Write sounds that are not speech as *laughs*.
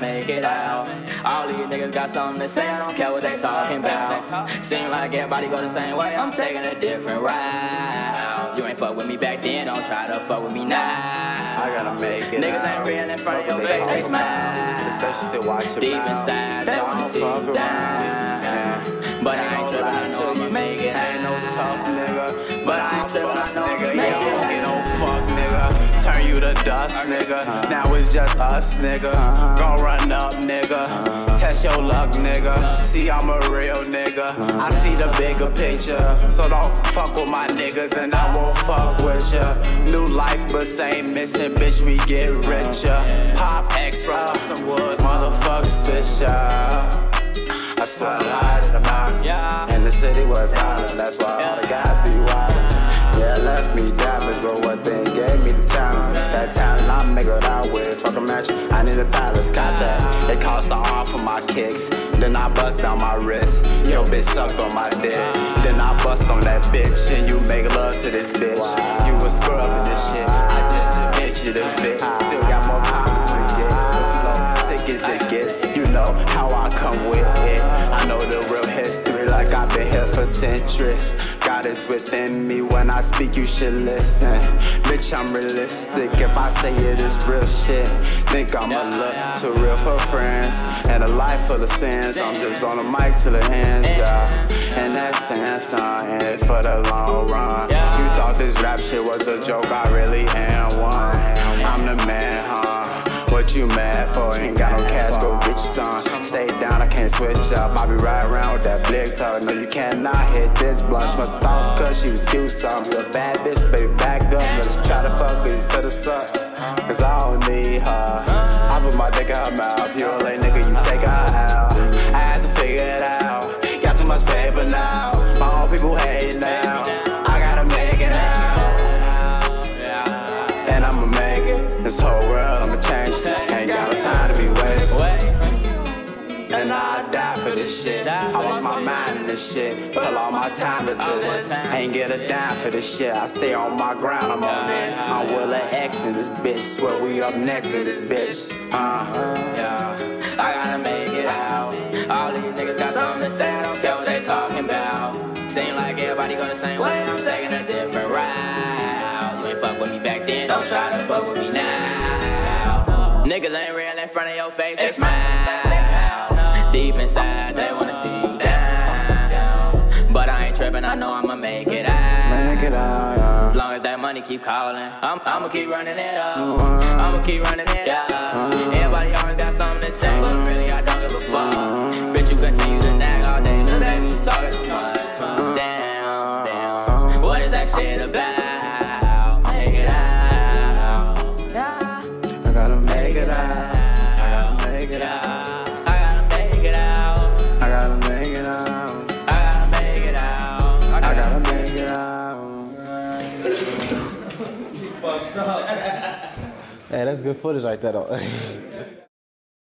make it out. All these niggas got something to say, I don't care what they talking about. Seem like everybody go the same way, I'm taking a different route. You ain't fuck with me back then, don't try to fuck with me now. I gotta make it Niggas out. ain't real in front of your face, they smile. Especially still watching Deep inside, they wanna see you down. But I nigga. Turn you to dust nigga. Now it's just us nigga. Gon' run up nigga. Test your luck nigga. See I'm a real nigga. I see the bigger picture. So don't fuck with my niggas and I won't fuck with ya. New life but same mission, bitch. We get richer. Pop extra, some woods, motherfucker switch up. I swear I lied in the mouth. And the city was violent, that's why I need a palace, got that. It cost the arm for my kicks. Then I bust down my wrist. Yo, bitch suck on my dick. Then I bust on that bitch, and you make love to this bitch. You a scrub in this shit. I just admit you the fit. Still got more comments to get. The flow sick as it gets. You know how I come with it. I know the real history, like I've been here for centuries. God is within me. When I speak, you should listen. Bitch, I'm realistic. If I say it is real shit, think I'ma look too real for friends. And a life full of sins. I'm just on the mic till it ends, yeah. And that's sense, uh, in it for the long run. You thought this rap shit was a joke, I for? Ain't got no cash, go get your son. Stay down, I can't switch up. I be riding around with that blick talk. No, you cannot hit this blunt. She must thought cause she was cute something. You a bad bitch, baby, back up. Let's try to fuck you feel the suck. Cause I don't need her. I put my dick in her mouth. You a late nigga, you take her out. I had to figure it out. Got too much paper now. My own people hating now. I gotta make it out. And I'ma make it. This whole world, I'ma change. Ain't got time to be wasted. And I die for this shit. I lost my mind in this shit. Put all my time into this. Ain't get a dime for this shit. I stay on my ground, I'm on it. I'm Lil X in this bitch. Swear we up next in this bitch. Uh, Yeah, I gotta make it out. All these niggas got something to say, I don't care what they talking about. Seem like everybody go the same way, I'm taking a different route. You ain't fuck with me back then, don't try to fuck with me now. Niggas ain't real in front of your face, they smile. Deep inside, they wanna see you down. But I ain't tripping, I know I'ma make it out. make it out. As long as that money keep calling, I'm, I'ma keep running it up. I'ma keep running it up. Everybody always got something to say, but really I don't give a fuck. Hey, that's good footage right there, though. *laughs*